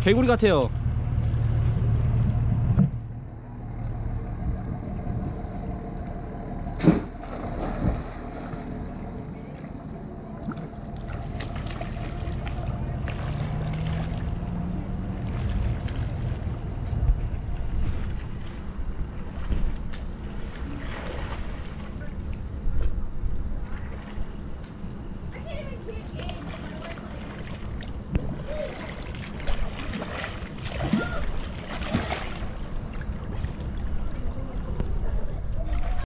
개구리 같아요.